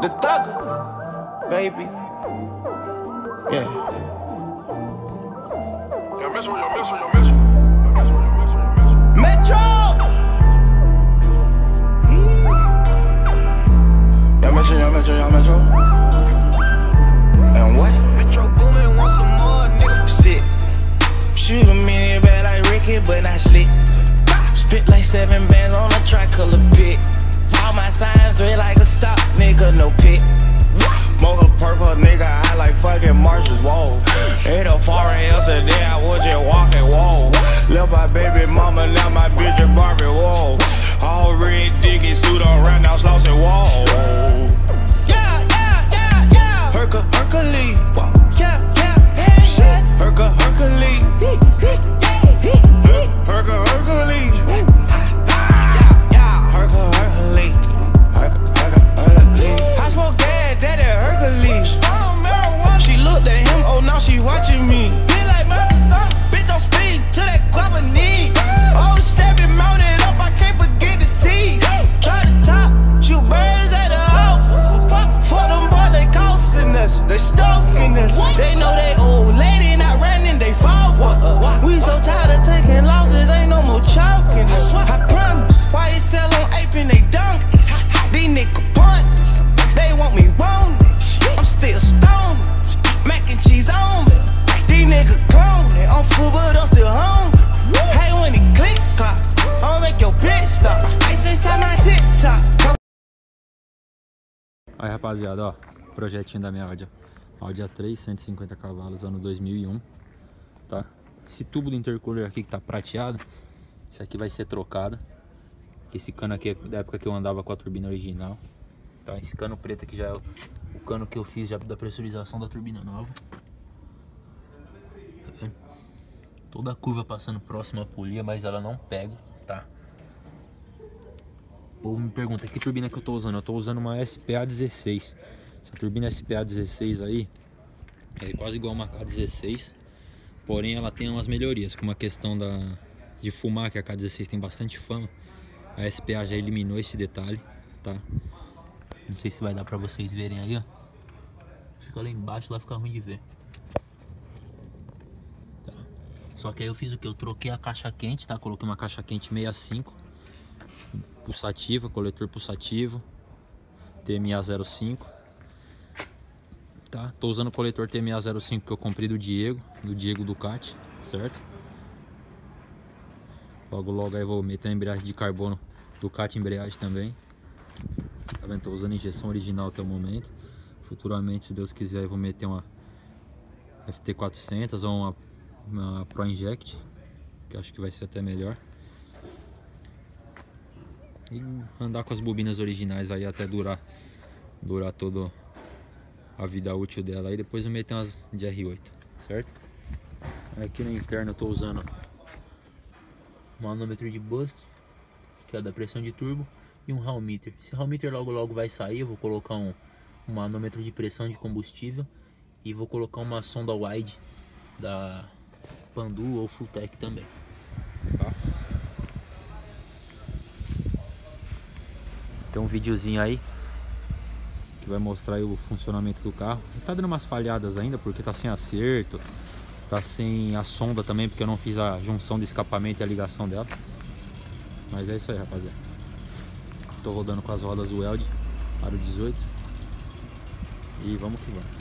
the thugger, baby. Yeah. Yo yo yo. Yo yo yo. Metro! Yo meso, yo meso, yo meso. And what? Metro Boomin want some more, nigga. Shit. Shoot a minute bad like Ricky, but not slick. Spit like seven bands on a tricolor pit. All my signs red like a stop, nigga, no pit. Mocha purple, nigga, I like fucking Marshall's whoa. Ain't no foreign yesterday, I was just walking, whoa. Left my baby mama, now my bitch is Barbie, whoa. All red diggy suit on right now, Slauson, whoa. Aí rapaziada, ó, projetinho da minha Audi. Audi A3, 150 cavalos, ano 2001, tá? Esse tubo do intercooler aqui que tá prateado, isso aqui vai ser trocado. Esse cano aqui é da época que eu andava com a turbina original, tá? Esse cano preto aqui já é o, o cano que eu fiz já da pressurização da turbina nova. Tá? Toda a curva passando próxima à polia, mas ela não pega? O povo me pergunta que turbina que eu tô usando. Eu tô usando uma SPA 16. Essa turbina SPA 16 aí é quase igual uma K16. Porém ela tem umas melhorias, como a questão da, de fumar, que a K16 tem bastante fama. A SPA já eliminou esse detalhe, tá? Não sei se vai dar pra vocês verem aí, ó. Fica lá embaixo, lá fica ruim de ver. Tá. Só que aí eu fiz o que? Eu troquei a caixa quente, tá? Coloquei uma caixa quente 65 pulsativa, coletor pulsativo, TMA 05. Tá? Tô usando o coletor TMA 05 que eu comprei do Diego, do Diego Ducati, certo? Logo logo aí vou meter a embreagem de carbono Ducati embreagem também. Tá vendo? Tô usando injeção original até o momento. Futuramente, se Deus quiser, eu vou meter uma FT400 ou uma, uma Pro Inject, que acho que vai ser até melhor e andar com as bobinas originais aí até durar durar toda a vida útil dela. Aí depois eu meter umas de R8 certo? Aqui no interno eu tô usando manômetro de boost que é da pressão de turbo e um hall meter. Esse hall meter logo logo vai sair eu vou colocar um, um manômetro de pressão de combustível e vou colocar uma sonda wide da Pandu ou Fulltech também. Tá? Tem um videozinho aí que vai mostrar o funcionamento do carro. Tá dando umas falhadas ainda porque tá sem acerto, tá sem a sonda também porque eu não fiz a junção do escapamento e a ligação dela. Mas é isso aí, rapaziada. Tô rodando com as rodas Weld, aro 18. E vamos que vamos.